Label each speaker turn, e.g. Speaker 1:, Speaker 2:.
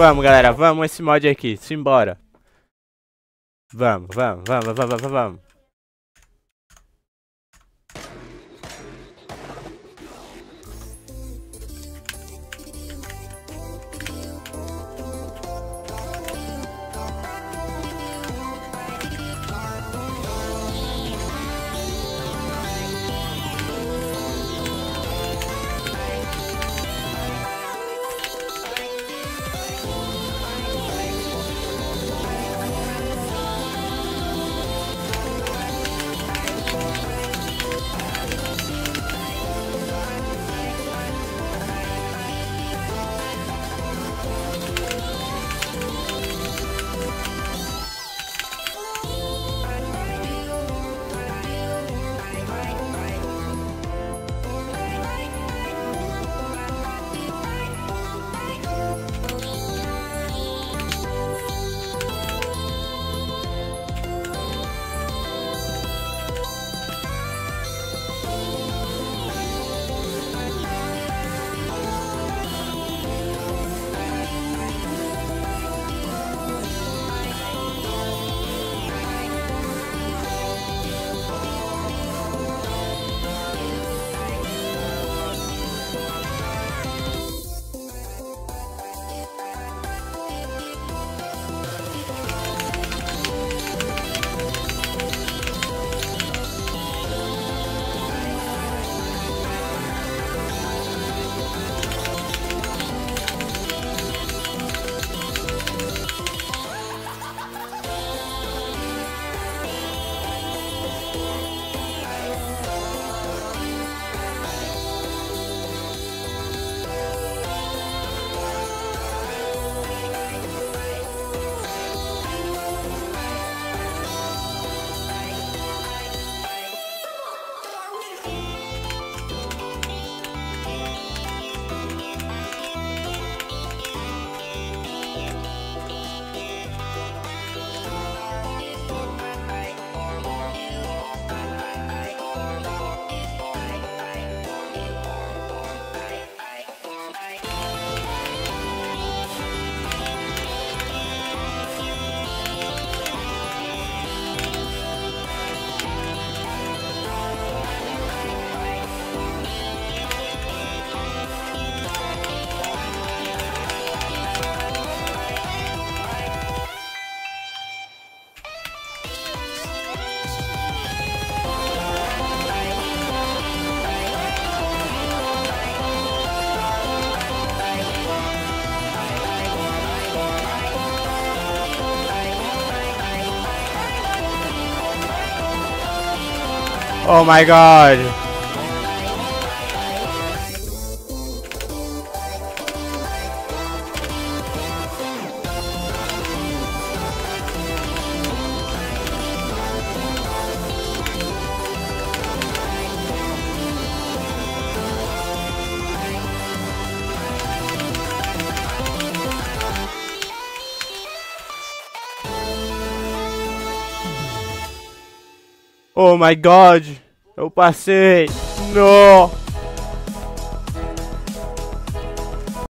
Speaker 1: Vamos, galera, vamos esse mod aqui, simbora. Vamos, vamos, vamos, vamos, vamos, vamos. Oh my god. Oh my god. Eu passei. No.